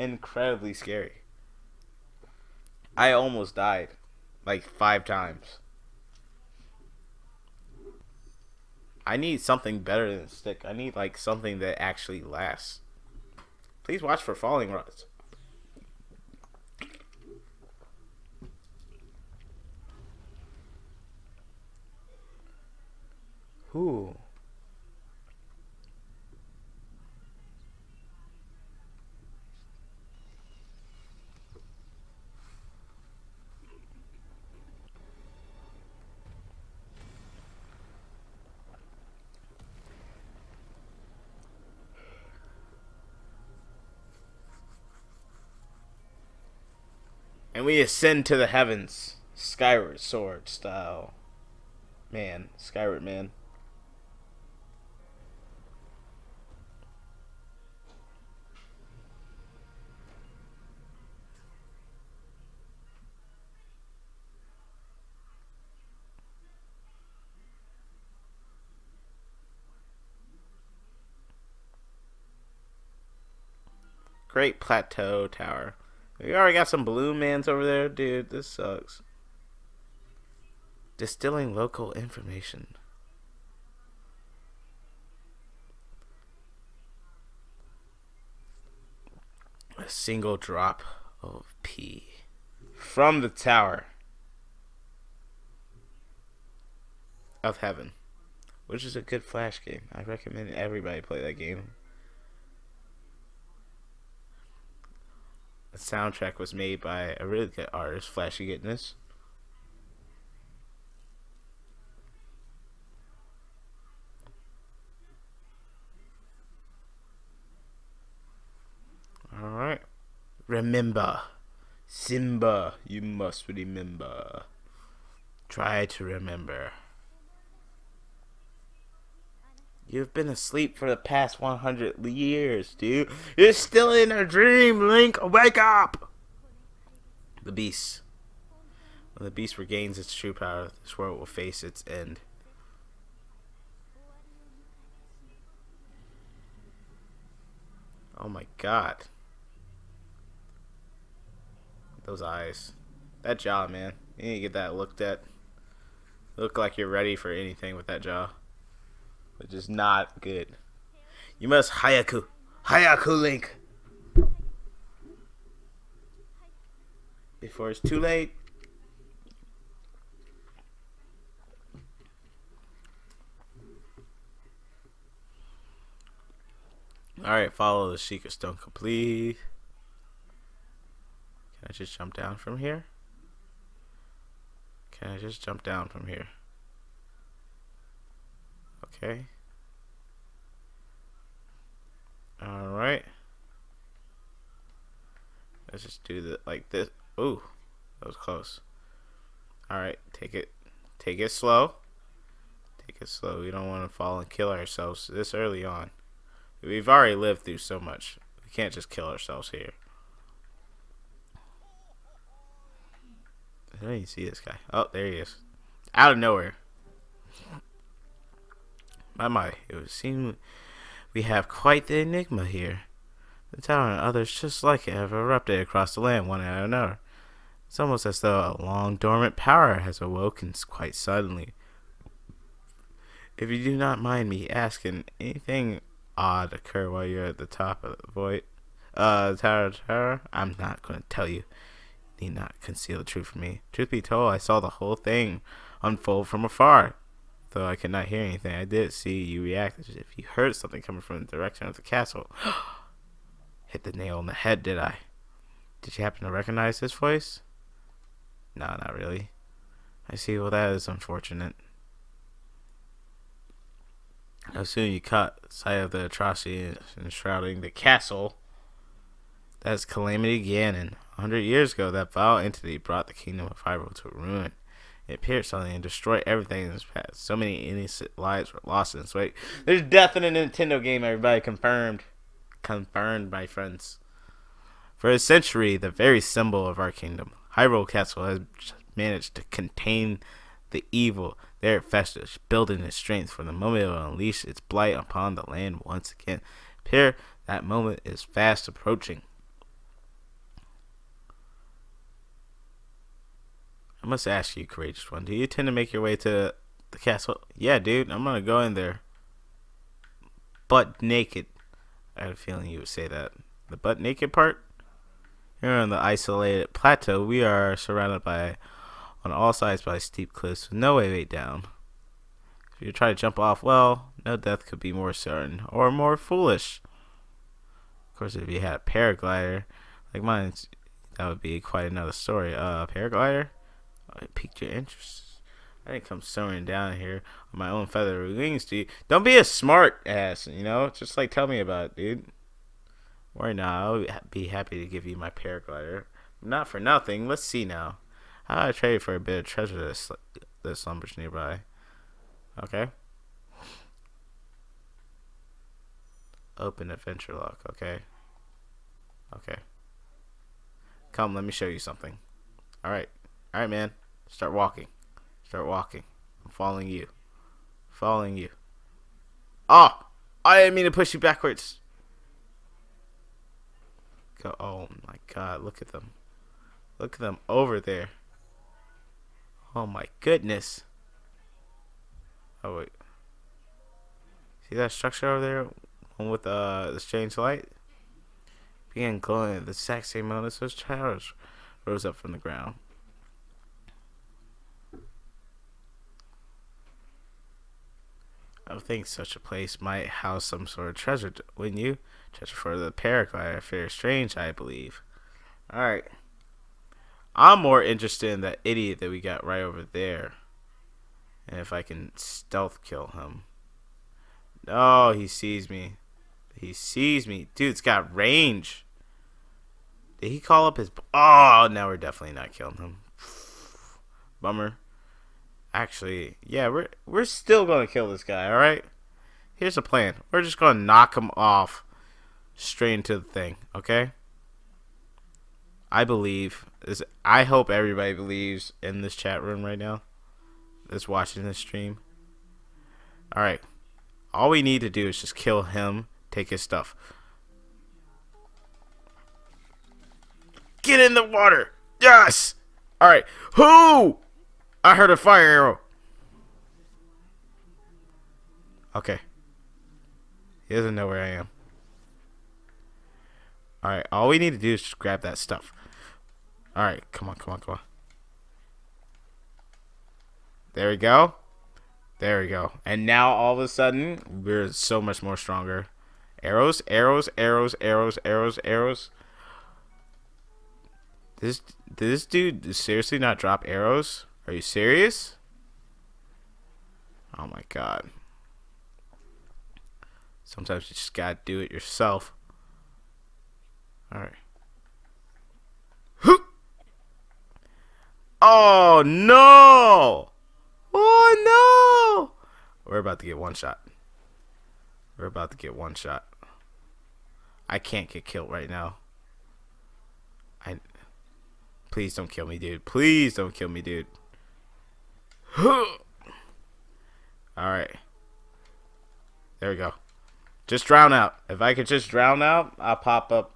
incredibly scary. I almost died like five times. I need something better than a stick. I need like something that actually lasts. Please watch for falling rods. Ooh. And we ascend to the heavens, skyward sword style. Man, skyward man. Great plateau tower. We already got some balloon mans over there, dude. This sucks. Distilling local information. A single drop of pee from the tower of heaven, which is a good flash game. I recommend everybody play that game. The soundtrack was made by a really good artist, Flashy Goodness. Alright. Remember. Simba, you must remember. Try to remember. You've been asleep for the past 100 years, dude. You're still in a dream, Link. Wake up! The beast. When the beast regains its true power, this world will face its end. Oh my god. Those eyes. That jaw, man. You need to get that looked at. Look like you're ready for anything with that jaw which is not good. You must Hayaku. Hayaku Link. Before it's too late. Alright, follow the Sheikah Slate complete. Can I just jump down from here? Can I just jump down from here? Okay. Alright. Let's just do the like this. Ooh, that was close. Alright, take it take it slow. Take it slow. We don't want to fall and kill ourselves this early on. We've already lived through so much. We can't just kill ourselves here. I don't even see this guy. Oh, there he is. Out of nowhere. My my, it would seem we have quite the enigma here. The tower and others just like it have erupted across the land one after another. It's almost as though a long dormant power has awoken quite suddenly. If you do not mind me asking, anything odd occur while you're at the top of the void, uh, tower, tower? I'm not going to tell you. you. Need not conceal the truth from me. Truth be told, I saw the whole thing unfold from afar. Though I could not hear anything, I did see you react as if you heard something coming from the direction of the castle. Hit the nail on the head, did I? Did you happen to recognize his voice? No, not really. I see, well, that is unfortunate. How soon you caught sight of the atrocity enshrouding the castle. That's Calamity Ganon. A hundred years ago, that vile entity brought the kingdom of Hyrule to ruin. It appeared suddenly and destroyed everything in its path. So many innocent lives were lost in its wake. There's death in a Nintendo game, everybody. Confirmed. Confirmed, my friends. For a century, the very symbol of our kingdom, Hyrule Castle has managed to contain the evil there it festers, building its strength for the moment it will unleash its blight upon the land once again. Here, that moment is fast approaching. I must ask you, courageous one, do you tend to make your way to the castle? Yeah, dude, I'm gonna go in there. Butt naked. I had a feeling you would say that. The butt naked part? Here on the isolated plateau, we are surrounded by on all sides by steep cliffs with no way down. If you try to jump off, well, no death could be more certain or more foolish. Of course, if you had a paraglider like mine, that would be quite another story. Uh, paraglider? It piqued your interest. I didn't come soaring down here on my own feathery wings, dude. Don't be a smart ass, you know? Just like tell me about it, dude. Worry now, I'll be happy to give you my paraglider. Not for nothing. Let's see now. How I trade for a bit of treasure that, that slumbers nearby. Okay. Open adventure lock. Okay. Okay. Come, let me show you something. Alright. Alright, man. Start walking. Start walking. I'm following you. Following you. Oh! I didn't mean to push you backwards. Go. Oh my god, look at them. Look at them over there. Oh my goodness. Oh wait. See that structure over there? One with uh, the strange light? Began glowing at the exact same moment as those towers rose up from the ground. I would think such a place might house some sort of treasure, wouldn't you? Treasure for the paraglider. Fair strange, I believe. Alright. I'm more interested in that idiot that we got right over there. And if I can stealth kill him. No, he sees me. He sees me. Dude's got range. Did he call up his... Oh, now we're definitely not killing him. Bummer. Actually, yeah, we're we're still gonna kill this guy, alright? Here's a plan. We're just gonna knock him off straight into the thing, okay? I believe is I hope everybody believes in this chat room right now that's watching this stream. Alright. All we need to do is just kill him, take his stuff. Get in the water! Yes! Alright. Who? I heard a fire arrow. Okay. He doesn't know where I am. Alright, all we need to do is just grab that stuff. Alright, come on, come on, come on. There we go. There we go. And now all of a sudden, we're so much more stronger. Arrows, arrows, arrows, arrows, arrows, arrows. This this dude seriously not drop arrows? Are you serious? Oh my god. Sometimes you just gotta do it yourself. Alright. Oh no! Oh no! We're about to get one shot. We're about to get one shot. I can't get killed right now. I Please don't kill me, dude. Please don't kill me, dude. Alright. There we go. Just drown out. If I could just drown out, I'll pop up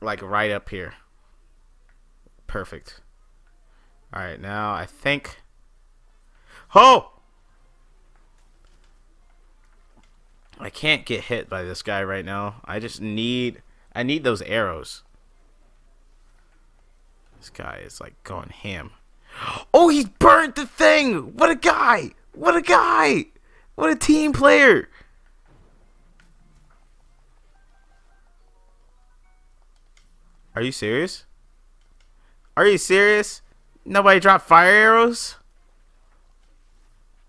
like right up here. Perfect. Alright, now I think... Oh! I can't get hit by this guy right now. I just need... I need those arrows. This guy is like going ham. Oh, he burnt the thing! What a guy! What a guy! What a team player! Are you serious? Are you serious? Nobody dropped fire arrows?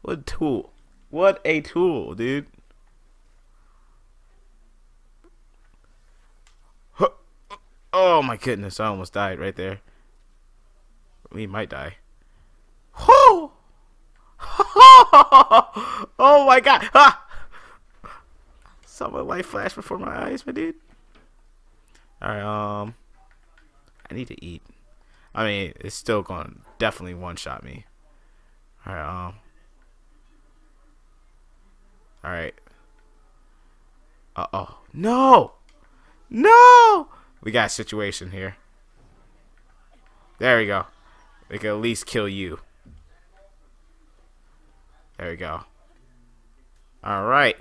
What a tool. What a tool, dude. Oh my goodness, I almost died right there. We might die. Whoo! oh my god! Ah! Saw my life flash before my eyes, my dude. Alright, um... I need to eat. I mean, it's still going to definitely one-shot me. Alright, um... Alright. Uh-oh. No! No! We got a situation here. There we go. They could at least kill you. There we go. Alright.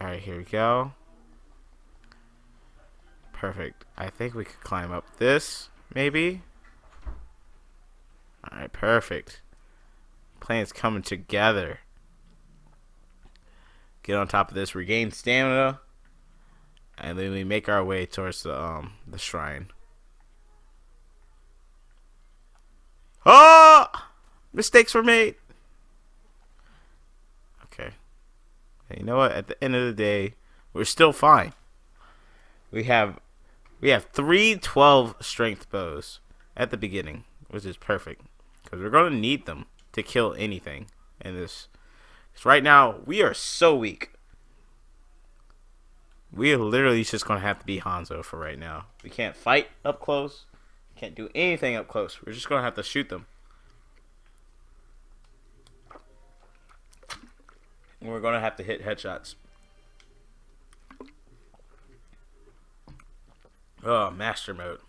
Alright, here we go. Perfect. I think we could climb up this, maybe? Alright, perfect. Plan's coming together. Get on top of this, regain stamina, and then we make our way towards the um the shrine. Oh! Mistakes were made. Okay. you know what? At the end of the day, we're still fine. We have we have three 12 strength bows at the beginning, which is perfect because we're going to need them to kill anything in this. Because right now we are so weak. We are literally just going to have to be Hanzo for right now. We can't fight up close. Can't do anything up close. We're just going to have to shoot them. And we're going to have to hit headshots. Oh, master mode.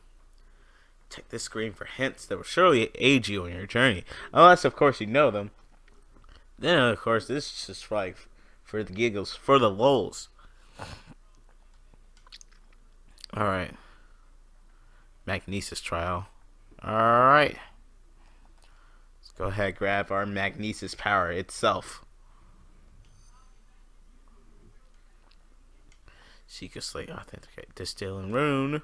Check this screen for hints that will surely aid you on your journey. Unless, of course, you know them. Then, of course, this is just like for the giggles, for the lulz. Alright. Magnesis trial. Alright. Let's go ahead grab our Magnesis power itself. Sheikah Slate Authenticate Distilling Rune.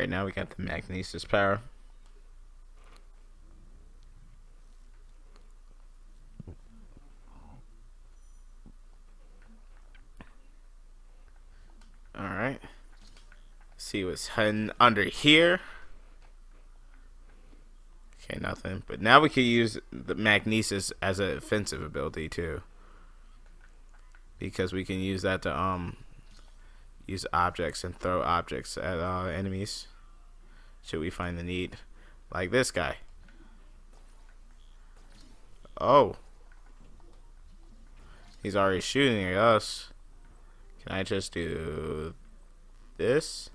Alright, now we got the magnesis power. Alright. See what's hidden under here. Okay, nothing. But now we can use the magnesis as an offensive ability too. Because we can use that to um use objects and throw objects at uh, enemies. Should we find the need. Like this guy. Oh. He's already shooting at us. Can I just do this?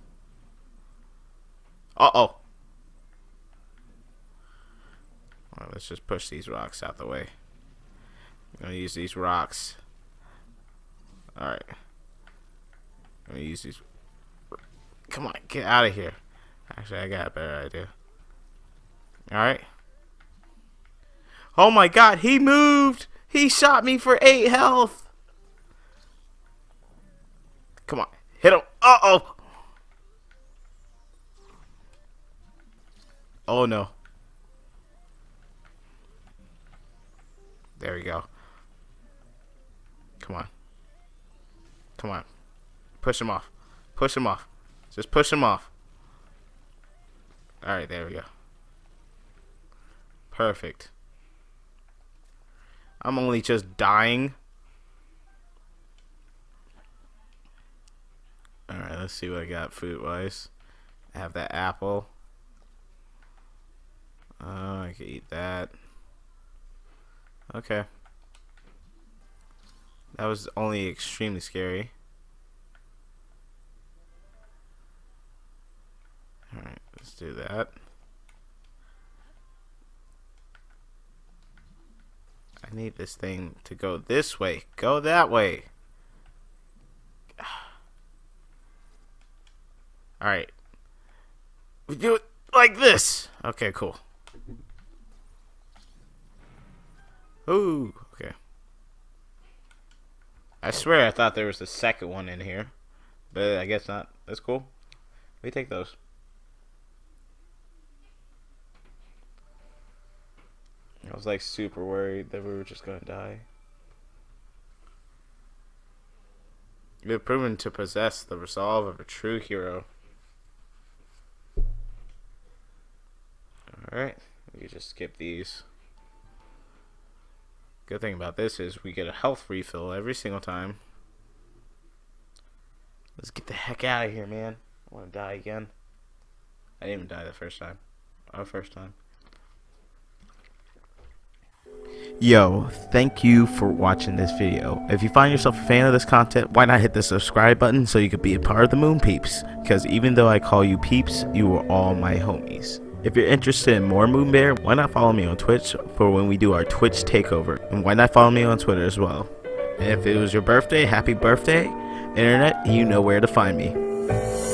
Uh-oh. Well, let's just push these rocks out the way. I'm gonna use these rocks. Alright I'm gonna use these. Come on, get out of here. Actually, I got a better idea. Alright. Oh my god, he moved! He shot me for 8 health! Come on, hit him. Uh oh! Oh no. There we go. Come on. Come on. Push him off. Push him off. Just push him off. Alright, there we go. Perfect. I'm only just dying. Alright, let's see what I got food-wise. I have that apple. Oh, I can eat that. Okay. That was only extremely scary. Let's do that. I need this thing to go this way. Go that way. Alright. We do it like this. Okay, cool. Ooh, okay. I swear I thought there was a second one in here. But I guess not. That's cool. We take those. I was like super worried that we were just gonna die. You have proven to possess the resolve of a true hero. Alright, we can just skip these. Good thing about this is we get a health refill every single time. Let's get the heck out of here, man. I want to die again. I didn't even die the first time. Our first time. Yo, thank you for watching this video. If you find yourself a fan of this content, why not hit the subscribe button so you could be a part of the Moon Peeps? Because even though I call you peeps, you are all my homies. If you're interested in more Moon Bear, why not follow me on Twitch for when we do our Twitch takeover? And why not follow me on Twitter as well? And if it was your birthday, happy birthday. Internet, you know where to find me.